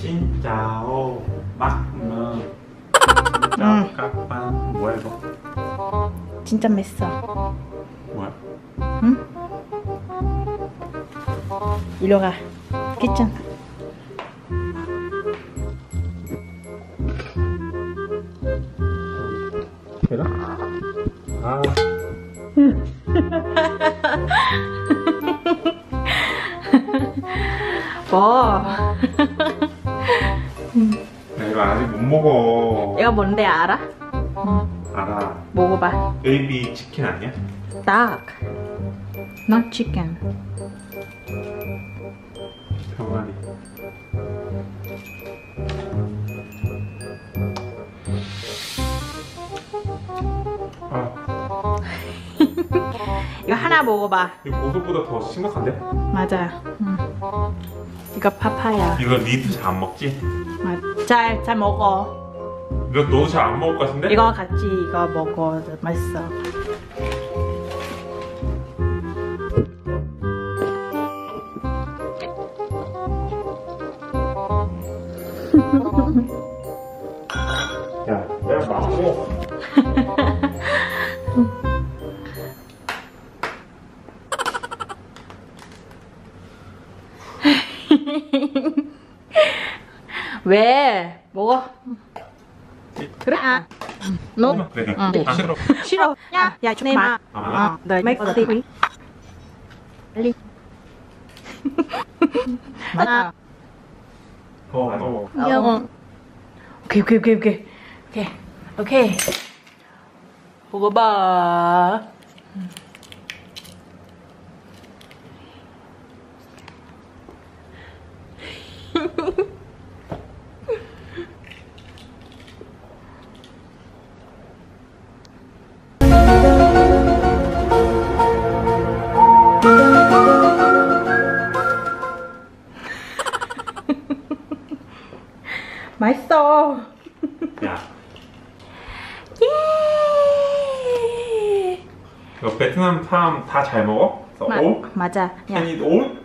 Chào các bạn 뭐야 이거? 진짜 맛있어. 뭐야? 응? 이리 가. 키친. 계란? 아 뭐? 나 이거 아직 못 먹어 이거 뭔데 알아? 알아 먹어봐. 베이비 치킨 아니야? 닭. Not chicken. 병아리 아 이거 하나 먹어봐. 이거 보석보다 더 심각한데? 맞아. 응. 이거 파파야. 이거 리도 잘 안 먹지? 잘, 잘 먹어. 이거 너도 잘 안 먹을 것 같은데? 이거 같이 이거 먹어. 맛있어. 야, 내가 먹고 왜? 먹어. 그래. 아. 너 그래 응. 아, 싫어 싫어. 야, 야, 내 마. 아, 어, 너 make a tea. 빨리. 맞아. 더 먹어 어. 오케이, 오케이, 오케이, 오케이. 오케이. 오케이. 먹어봐. 맛있어. 야 예. 이거 베트남 사람 다 잘 먹어? 마, 오? 맞아. 야, eat all?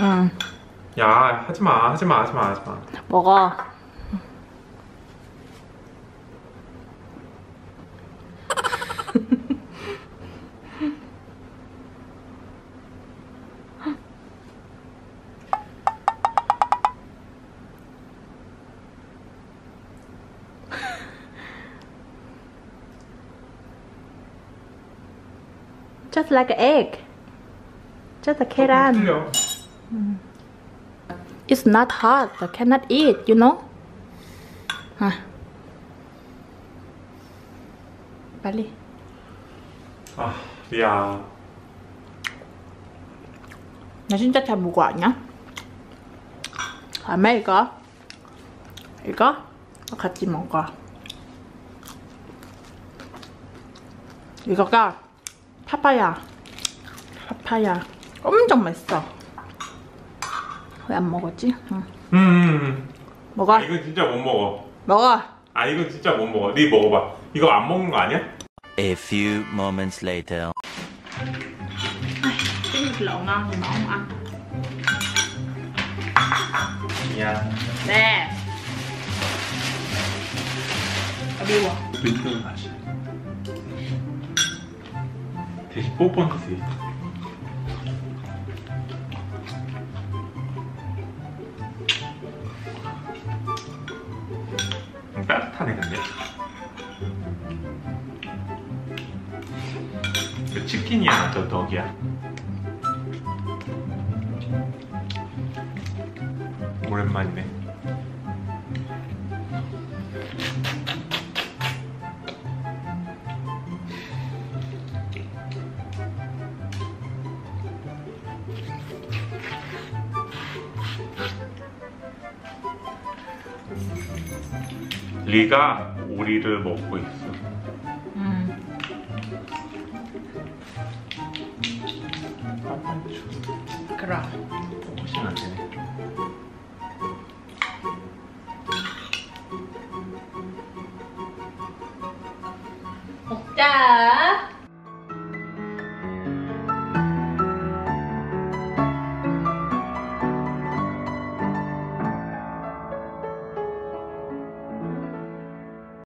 응. 야 하지마 하지마 하지마 하지마 먹어. Just like an egg. Just a 계란. 틀려 It's not hot. I cannot eat, you know? 아. 빨리. 아 야. 나 진짜 잘 먹어 아니야? 다음에 이거 이거 같이 먹어. 이거가 파파야. 파파야. 엄청 맛있어. 왜 안 먹었지? 응. 음, 음, 음. 먹어. 아, 이건 진짜 못 먹어 먹어. 아 이건 진짜 못 먹어 네 먹어봐 이거 안 먹는 거 아니야? A few moments later. cái thịt lộn ngon thì mà không ăn 야 nè ở biêu à 괜찮 뽀뽀하세요 음, 따뜻하네 근데. 그 치킨이야 저 덕이야. 오랜만이네 리가 오리를 먹고 있어. ừ. 그럼 혹시나 안 되네. 먹자